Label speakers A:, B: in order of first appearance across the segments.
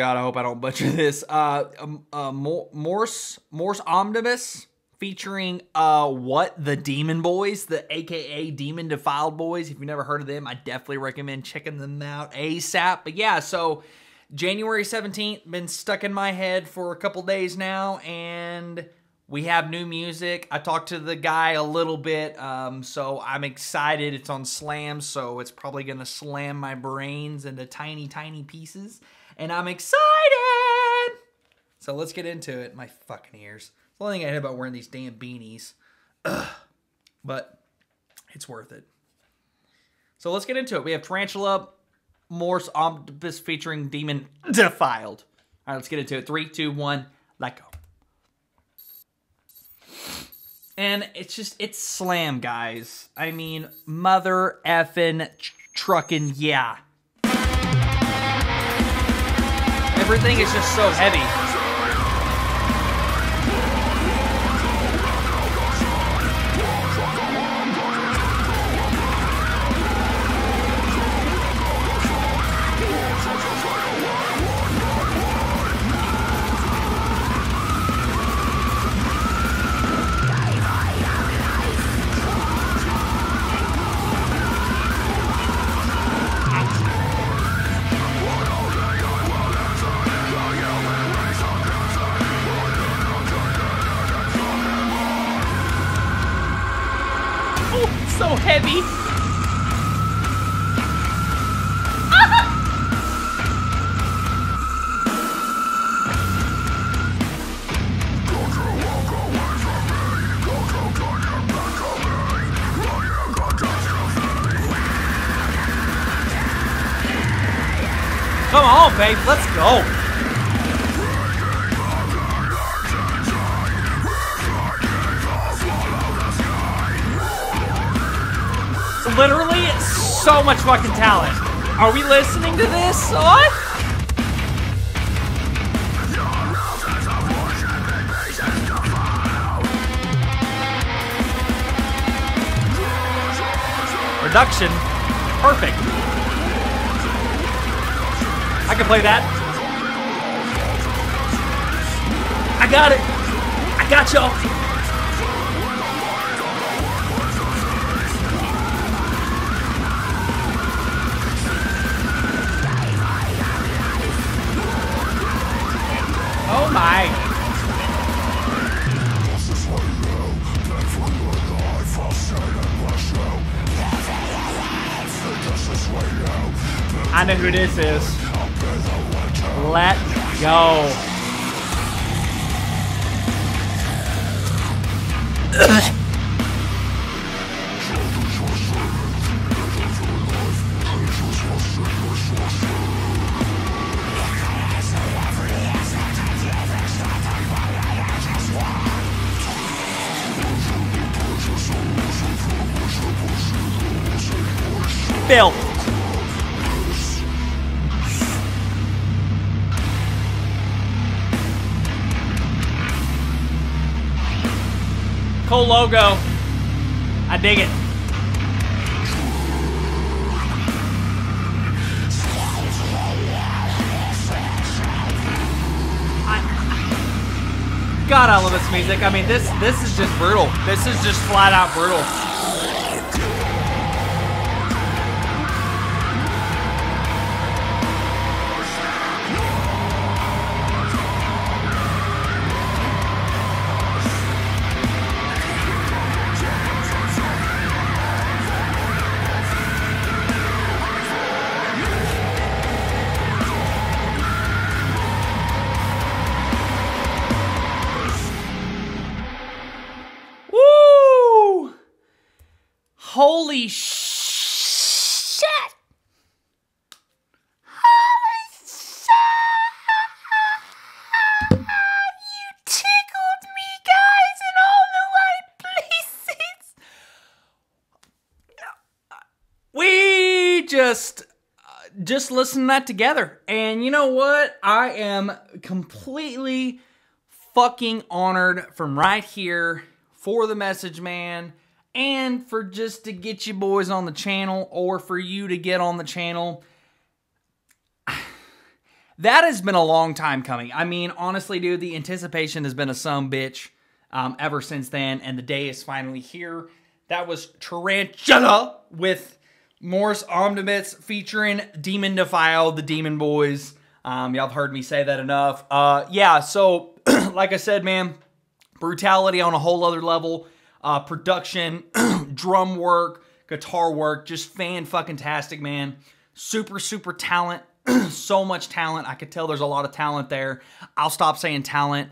A: don't butcher this. Uh, um, uh Mors Mors Omnibus featuring uh what the Demon Boys, the AKA Demon Defiled Boys. If you've never heard of them, I definitely recommend checking them out ASAP. But yeah, so January 17th been stuck in my head for a couple days now and we have new music. I talked to the guy a little bit, um, so I'm excited. It's on Slam, so it's probably going to slam my brains into tiny, tiny pieces. And I'm excited! So let's get into it. My fucking ears. It's The only thing I hate about wearing these damn beanies. Ugh. But it's worth it. So let's get into it. We have Tyrantula, Mors Omnibus featuring Demon Defiled. All right, let's get into it. Three, two, one, let go. And it's just, it's slam, guys. I mean, mother effing trucking, yeah. Everything is just so heavy. Heavy. Come on, babe, let's go. Literally so much fucking talent. Are we listening to this? What? Reduction. Perfect. I can play that. I got it. I got y'all. I know who this is. Let go. filth. Cool logo. I dig it. God, I love this music. I mean, this this is just brutal. This is just flat out brutal. Holy shit! Holy shit! You tickled me, guys, in all the right places. We just uh, just listen to that together. And you know what? I am completely fucking honored from right here for the message man and for just to get you boys on the channel or for you to get on the channel. that has been a long time coming. I mean, honestly, dude, the anticipation has been a some bitch um, ever since then, and the day is finally here. That was Tyrantula with Mors Omnibus featuring Demon Defiled, the Demon Boys. Um, y'all have heard me say that enough. Uh, yeah, so like I said, man, brutality on a whole other level. Uh, production, drum work, guitar work, just fan fucking tastic, man. Super, super talent. so much talent. I could tell there's a lot of talent there. I'll stop saying talent.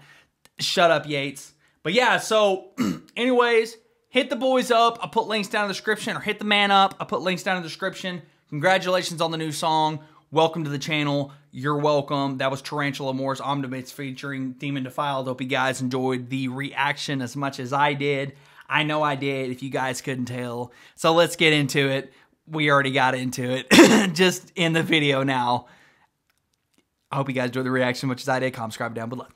A: Shut up, Yates. But yeah, so anyways, hit the boys up. I put links down in the description or hit the man up. I put links down in the description. Congratulations on the new song. Welcome to the channel. You're welcome. That was Tyrantula Mors Omnibus featuring Demon Defiled. Hope you guys enjoyed the reaction as much as I did. I know I did, if you guys couldn't tell. So let's get into it. We already got into it just in the video now. I hope you guys enjoyed the reaction as much as I did. Comment, subscribe down below.